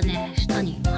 かね下に。